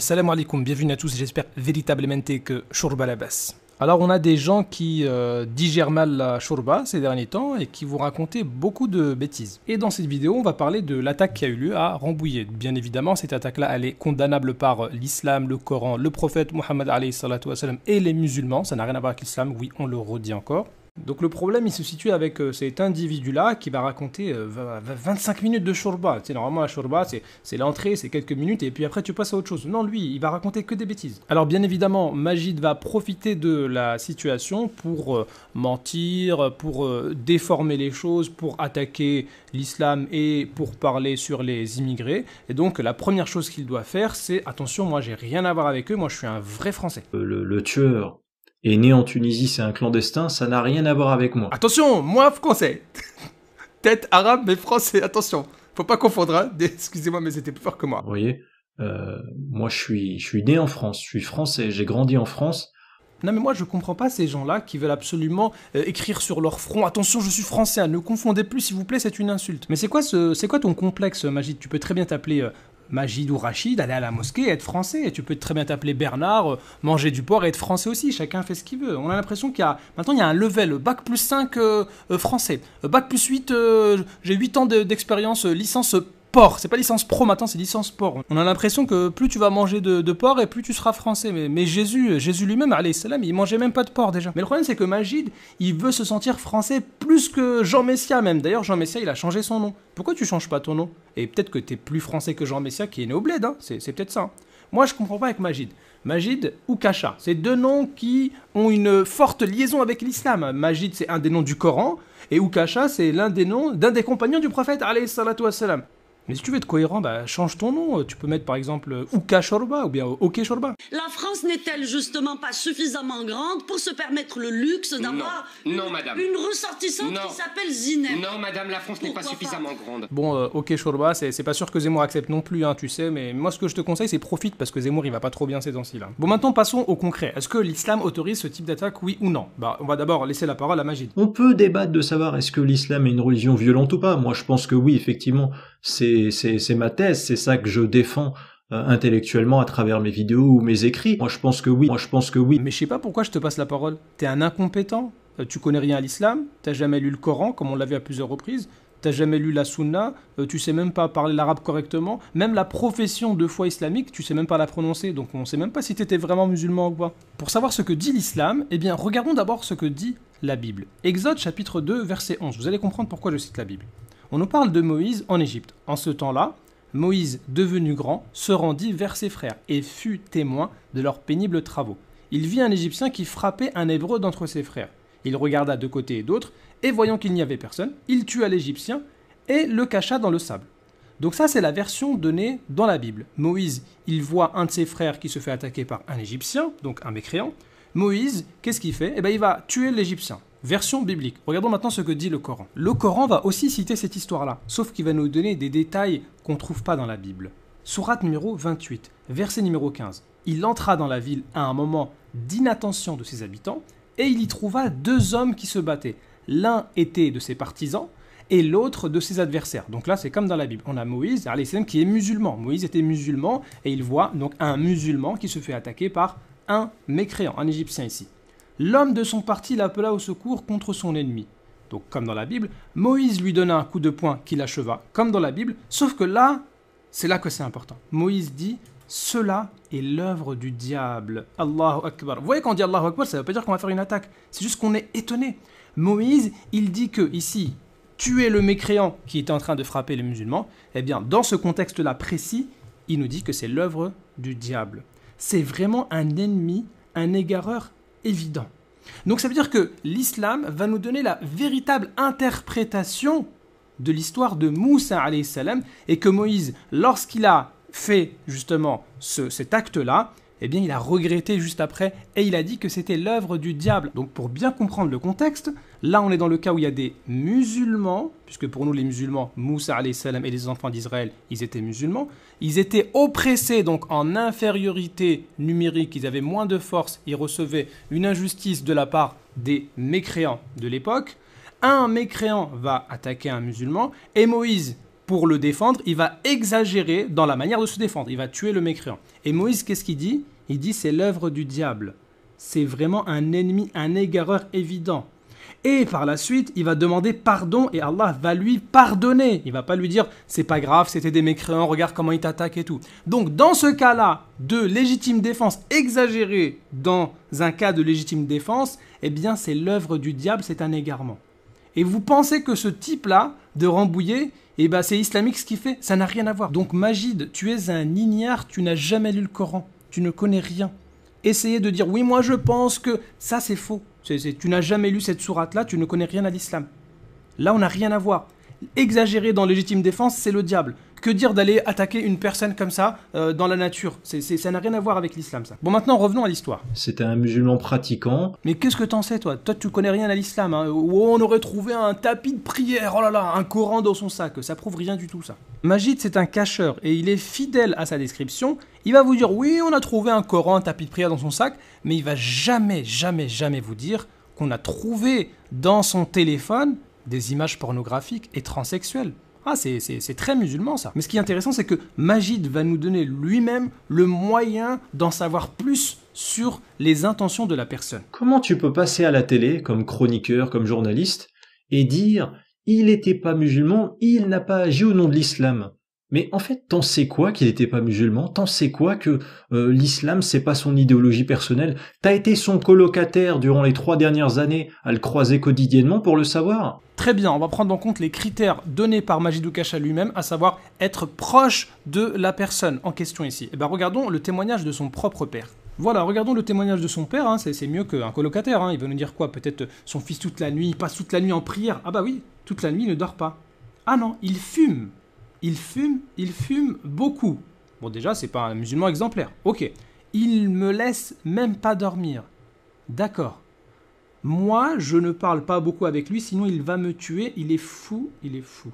Assalamu alaikum, bienvenue à tous, j'espère véritablement que shurba la basse. Alors on a des gens qui euh, digèrent mal la shurba ces derniers temps et qui vont raconter beaucoup de bêtises. Et dans cette vidéo, on va parler de l'attaque qui a eu lieu à Rambouillet. Bien évidemment, cette attaque-là, elle est condamnable par l'islam, le Coran, le prophète Mohammed et les musulmans. Ça n'a rien à voir avec l'islam, oui, on le redit encore. Donc le problème, il se situe avec euh, cet individu-là qui va raconter 25 euh, minutes de shurba. Tu normalement, la shurba, c'est l'entrée, c'est quelques minutes, et puis après, tu passes à autre chose. Non, lui, il va raconter que des bêtises. Alors bien évidemment, Majid va profiter de la situation pour euh, mentir, pour déformer les choses, pour attaquer l'islam et pour parler sur les immigrés. Et donc la première chose qu'il doit faire, c'est attention, moi j'ai rien à voir avec eux, moi je suis un vrai Français. le tueur est né en Tunisie, c'est un clandestin, ça n'a rien à voir avec moi. Attention, moi français. Tête arabe mais français, attention. Faut pas confondre, hein. excusez-moi mais c'était plus fort que moi. Vous voyez, euh, moi je suis, je suis né en France, je suis français, j'ai grandi en France. Non mais moi je comprends pas ces gens-là qui veulent absolument euh, écrire sur leur front attention je suis français, ne confondez plus s'il vous plaît, c'est une insulte. Mais c'est quoi ce c'est quoi ton complexe Magid Tu peux très bien t'appeler euh, Magid ou Rachid, aller à la mosquée être français. Et tu peux très bien t'appeler Bernard, euh, manger du porc et être français aussi. Chacun fait ce qu'il veut. On a l'impression qu'il y a. Maintenant, il y a un level. Bac plus 5 euh, euh, français. Bac plus 8, j'ai 8 ans d'expérience, licence porc. C'est pas licence pro maintenant, c'est licence porc. On a l'impression que plus tu vas manger de, porc et plus tu seras français. Mais, Jésus, Jésus lui-même, salam, il mangeait même pas de porc déjà. Mais le problème, c'est que Magid, il veut se sentir français plus que Jean Messia même. D'ailleurs, Jean Messia, il a changé son nom. Pourquoi tu changes pas ton nom? Et peut-être que t'es plus français que Jean Messia qui est né au bled, hein. c'est peut-être ça. Hein. Moi, je comprends pas avec Magid. Magid ou Kacha, c'est deux noms qui ont une forte liaison avec l'islam. Magid, c'est un des noms du Coran, et Ukasha, c'est l'un des noms d'un des compagnons du prophète, alayhi salatu wassalam. Mais si tu veux être cohérent, bah, change ton nom. Tu peux mettre par exemple Ouka Shorba ou bien Ok Shorba. La France n'est-elle justement pas suffisamment grande pour se permettre le luxe d'avoir une, ressortissante qui s'appelle Zineb? Non, madame, la France n'est pas suffisamment grande. Bon, euh, Ok Shorba, c'est pas sûr que Zemmour accepte non plus, hein, tu sais, mais moi ce que je te conseille, c'est profite parce que Zemmour il va pas trop bien ces temps-ci là. Bon, maintenant passons au concret. Est-ce que l'islam autorise ce type d'attaque, oui ou non? Bah, on va d'abord laisser la parole à Majid. On peut débattre de savoir est-ce que l'islam est une religion violente ou pas. Moi je pense que oui, effectivement, c'est ma thèse, c'est ça que je défends euh, intellectuellement à travers mes vidéos ou mes écrits. Moi je pense que oui, moi je pense que oui. Mais je sais pas pourquoi je te passe la parole. T'es un incompétent, euh, tu connais rien à l'islam, t'as jamais lu le Coran comme on l'a vu à plusieurs reprises, t'as jamais lu la Sunna, euh, tu sais même pas parler l'arabe correctement, même la profession de foi islamique, tu sais même pas la prononcer, donc on sait même pas si t'étais vraiment musulman ou pas. Pour savoir ce que dit l'islam, eh bien regardons d'abord ce que dit la Bible. Exode chapitre 2 verset 11, vous allez comprendre pourquoi je cite la Bible. On nous parle de Moïse en Égypte. En ce temps-là, Moïse, devenu grand, se rendit vers ses frères et fut témoin de leurs pénibles travaux. Il vit un Égyptien qui frappait un Hébreu d'entre ses frères. Il regarda de côté et d'autre, et voyant qu'il n'y avait personne, il tua l'Égyptien et le cacha dans le sable. Donc ça, c'est la version donnée dans la Bible. Moïse, il voit un de ses frères qui se fait attaquer par un Égyptien, donc un mécréant. Moïse, qu'est-ce qu'il fait? Eh bien, il va tuer l'Égyptien. Version biblique. Regardons maintenant ce que dit le Coran. Le Coran va aussi citer cette histoire-là, sauf qu'il va nous donner des détails qu'on ne trouve pas dans la Bible. Sourate numéro 28, verset numéro 15. Il entra dans la ville à un moment d'inattention de ses habitants, et il y trouva deux hommes qui se battaient. L'un était de ses partisans, et l'autre de ses adversaires. Donc là, c'est comme dans la Bible. On a Moïse, qui est musulman. Moïse était musulman, et il voit donc un musulman qui se fait attaquer par un mécréant, un Égyptien ici l'homme de son parti l'appela au secours contre son ennemi. Donc comme dans la Bible, Moïse lui donna un coup de poing qui l'acheva, comme dans la Bible, sauf que là, c'est là que c'est important. Moïse dit, cela est l'œuvre du diable. Allahu Akbar. Vous voyez quand on dit Allahu Akbar, ça ne veut pas dire qu'on va faire une attaque, c'est juste qu'on est étonné. Moïse, il dit que ici, tuer le mécréant qui était en train de frapper les musulmans, eh bien, dans ce contexte-là précis, il nous dit que c'est l'œuvre du diable. C'est vraiment un ennemi, un égareur évident. Donc ça veut dire que l'islam va nous donner la véritable interprétation de l'histoire de Moussa salam et que Moïse, lorsqu'il a fait justement cet acte-là, eh bien il a regretté juste après et il a dit que c'était l'œuvre du diable. Donc pour bien comprendre le contexte, là on est dans le cas où il y a des musulmans, puisque pour nous les musulmans, Moussa salam et les enfants d'Israël, ils étaient musulmans, ils étaient oppressés donc en infériorité numérique, ils avaient moins de force, ils recevaient une injustice de la part des mécréants de l'époque. Un mécréant va attaquer un musulman et Moïse pour le défendre, il va exagérer dans la manière de se défendre. Il va tuer le mécréant. Et Moïse, qu'est-ce qu'il dit? Il dit c'est l'œuvre du diable. C'est vraiment un ennemi, un égareur évident. Et par la suite, il va demander pardon et Allah va lui pardonner. Il va pas lui dire c'est pas grave, c'était des mécréants, regarde comment ils t'attaquent et tout. Donc dans ce cas-là de légitime défense exagérée dans un cas de légitime défense, eh bien c'est l'œuvre du diable, c'est un égarement. Et vous pensez que ce type-là de Rambouillet, eh ben c'est islamique ce qu'il fait, ça n'a rien à voir. Donc Magid, tu es un ignare, tu n'as jamais lu le Coran, tu ne connais rien. Essayez de dire oui, moi je pense que ça c'est faux tu n'as jamais lu cette sourate-là, tu ne connais rien à l'islam. Là, on n'a rien à voir. Exagérer dans légitime défense, c'est le diable. Que dire d'aller attaquer une personne comme ça euh, dans la nature? C'est, Ça n'a rien à voir avec l'islam, ça. Bon, maintenant, revenons à l'histoire. C'était un musulman pratiquant. Mais qu'est-ce que t'en sais, toi? Toi, tu connais rien à l'islam. Hein. on aurait trouvé un tapis de prière, oh là là, un Coran dans son sac. Ça prouve rien du tout, ça. Majid, c'est un cacheur et il est fidèle à sa description. Il va vous dire oui, on a trouvé un Coran, un tapis de prière dans son sac, mais il va jamais, jamais, jamais vous dire qu'on a trouvé dans son téléphone des images pornographiques et transsexuelles. Ah, c'est très musulman ça. Mais ce qui est intéressant, c'est que Majid va nous donner lui-même le moyen d'en savoir plus sur les intentions de la personne. Comment tu peux passer à la télé, comme chroniqueur, comme journaliste, et dire il n'était pas musulman, il n'a pas agi au nom de l'islam? Mais en fait, t'en sais quoi qu'il n'était pas musulman T'en sais quoi que euh, l'islam, c'est pas son idéologie personnelle T'as été son colocataire durant les trois dernières années à le croiser quotidiennement pour le savoir Très bien, on va prendre en compte les critères donnés par Majidou Kacha lui-même, à savoir être proche de la personne en question ici. Et eh bien regardons le témoignage de son propre père. Voilà, regardons le témoignage de son père, hein, c'est mieux qu'un colocataire, hein. il veut nous dire quoi Peut-être son fils toute la nuit, il passe toute la nuit en prière. Ah bah oui, toute la nuit il ne dort pas. Ah non, il fume il fume, il fume beaucoup. Bon, déjà, c'est pas un musulman exemplaire. Ok. Il me laisse même pas dormir. D'accord. Moi, je ne parle pas beaucoup avec lui, sinon il va me tuer. Il est fou, il est fou.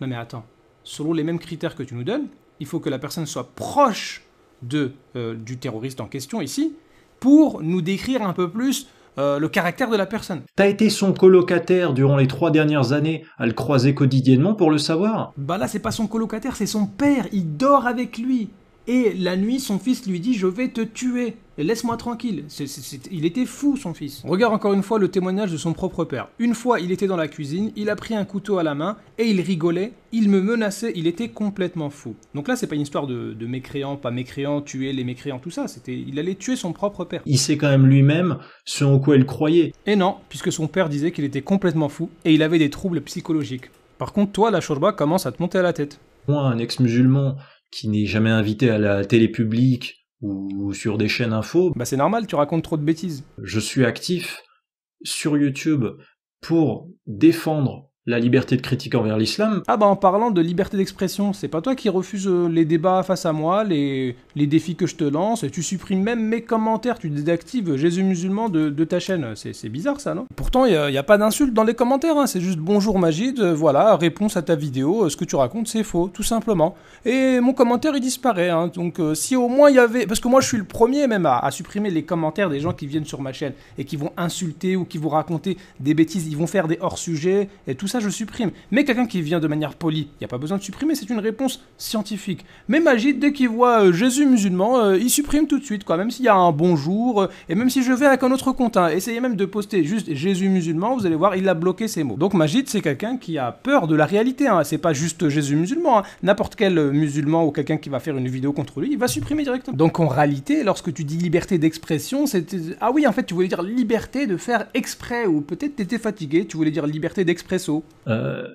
Non mais attends. Selon les mêmes critères que tu nous donnes, il faut que la personne soit proche de, euh, du terroriste en question ici pour nous décrire un peu plus euh, le caractère de la personne. T'as été son colocataire durant les trois dernières années à le croiser quotidiennement pour le savoir? Bah là, c'est pas son colocataire, c'est son père. Il dort avec lui. Et la nuit, son fils lui dit Je vais te tuer. Laisse-moi tranquille. il était fou, son fils. regarde encore une fois le témoignage de son propre père. Une fois, il était dans la cuisine, il a pris un couteau à la main et il rigolait. Il me menaçait, il était complètement fou. Donc là, c'est pas une histoire de, de mécréant, pas mécréant, tuer les mécréants, tout ça. C'était, il allait tuer son propre père. Il sait quand même lui-même ce en quoi il croyait. Et non, puisque son père disait qu'il était complètement fou et il avait des troubles psychologiques. Par contre, toi, la shorba commence à te monter à la tête. Moi, un ex-musulman qui n'est jamais invité à la télé publique ou sur des chaînes info. Bah c'est normal, tu racontes trop de bêtises. Je suis actif sur YouTube pour défendre la liberté de critique envers l'islam. Ah bah en parlant de liberté d'expression, c'est pas toi qui refuses euh, les débats face à moi, les, défis que je te lance, et tu supprimes même mes commentaires, tu désactives Jésus musulman de, ta chaîne. C'est bizarre ça, non? Pourtant, il n'y a, pas d'insulte dans les commentaires, hein. c'est juste bonjour Magid, euh, voilà, réponse à ta vidéo, euh, ce que tu racontes c'est faux, tout simplement. Et mon commentaire il disparaît, hein. donc si au moins il y avait... Parce que moi je suis le premier même à, à supprimer les commentaires des gens qui viennent sur ma chaîne et qui vont insulter ou qui vont raconter des bêtises, ils vont faire des hors-sujets et tout ça je supprime. Mais quelqu'un qui vient de manière polie, il n'y a pas besoin de supprimer, c'est une réponse scientifique. Mais Magid, dès qu'il voit euh, Jésus musulman, euh, il supprime tout de suite, quoi. Même s'il y a un bonjour, euh, et même si je vais avec un autre compte, hein, essayez même de poster juste Jésus musulman, vous allez voir, il a bloqué ces mots. Donc Magid, c'est quelqu'un qui a peur de la réalité, hein. c'est pas juste Jésus musulman. Hein. N'importe quel musulman ou quelqu'un qui va faire une vidéo contre lui, il va supprimer directement. Donc en réalité, lorsque tu dis liberté d'expression, c'est. Ah oui, en fait, tu voulais dire liberté de faire exprès, ou peut-être t'étais fatigué, tu voulais dire liberté d'expresso. Euh,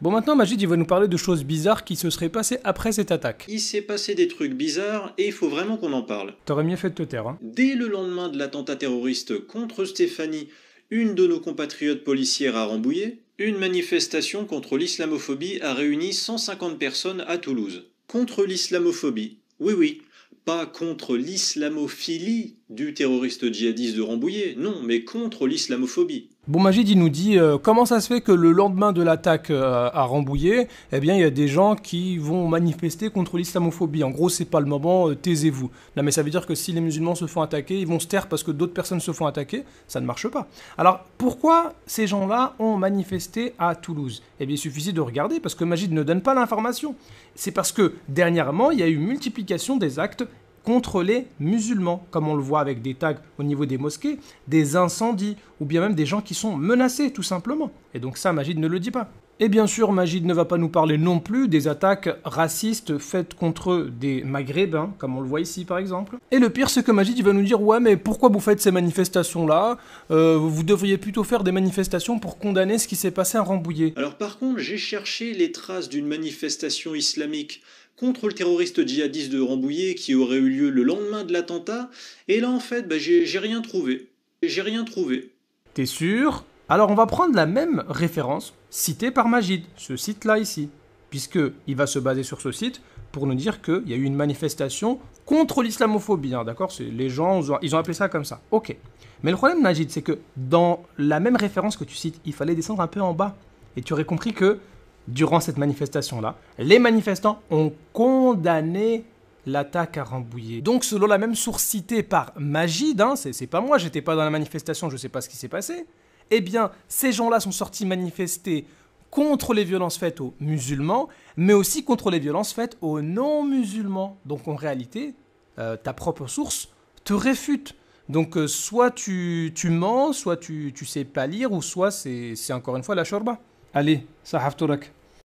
bon, maintenant, Majid, il va nous parler de choses bizarres qui se seraient passées après cette attaque. Il s'est passé des trucs bizarres et il faut vraiment qu'on en parle. T'aurais mieux fait de te taire. Hein. Dès le lendemain de l'attentat terroriste contre Stéphanie, une de nos compatriotes policières a Rambouillet, une manifestation contre l'islamophobie a réuni 150 personnes à Toulouse. Contre l'islamophobie. Oui, oui. Pas contre l'islamophilie, du terroriste djihadiste de Rambouillet, non, mais contre l'islamophobie. Bon, Majid, il nous dit euh, comment ça se fait que le lendemain de l'attaque euh, à Rambouillet, eh bien, il y a des gens qui vont manifester contre l'islamophobie. En gros, c'est pas le moment, euh, taisez-vous. Non, mais ça veut dire que si les musulmans se font attaquer, ils vont se taire parce que d'autres personnes se font attaquer. Ça ne marche pas. Alors, pourquoi ces gens-là ont manifesté à Toulouse? Eh bien, il suffisait de regarder parce que Majid ne donne pas l'information. C'est parce que dernièrement, il y a eu multiplication des actes contre les musulmans, comme on le voit avec des tags au niveau des mosquées, des incendies, ou bien même des gens qui sont menacés, tout simplement. Et donc ça, Magid ne le dit pas. Et bien sûr, Magid ne va pas nous parler non plus des attaques racistes faites contre des maghrébins, comme on le voit ici par exemple. Et le pire, c'est que Magid va nous dire Ouais, mais pourquoi vous faites ces manifestations-là? Euh, Vous devriez plutôt faire des manifestations pour condamner ce qui s'est passé à Rambouillet. Alors par contre, j'ai cherché les traces d'une manifestation islamique contre le terroriste djihadiste de Rambouillet qui aurait eu lieu le lendemain de l'attentat. Et là, en fait, bah, j'ai rien trouvé. J'ai rien trouvé. T'es sûr? Alors, on va prendre la même référence citée par Majid, ce site-là ici, puisque il va se baser sur ce site pour nous dire qu'il y a eu une manifestation contre l'islamophobie. Hein, d'accord? Les gens, ils ont appelé ça comme ça. Ok. Mais le problème, Majid, c'est que dans la même référence que tu cites, il fallait descendre un peu en bas. Et tu aurais compris que durant cette manifestation-là, les manifestants ont condamné l'attaque à Rambouillet. Donc selon la même source citée par Magid, hein, c'est pas moi, j'étais pas dans la manifestation, je sais pas ce qui s'est passé, eh bien ces gens-là sont sortis manifester contre les violences faites aux musulmans, mais aussi contre les violences faites aux non-musulmans. Donc en réalité, euh, ta propre source te réfute. Donc euh, soit tu, mens, soit tu, tu sais pas lire, ou soit c'est encore une fois la shorba. Allez, ça Turak.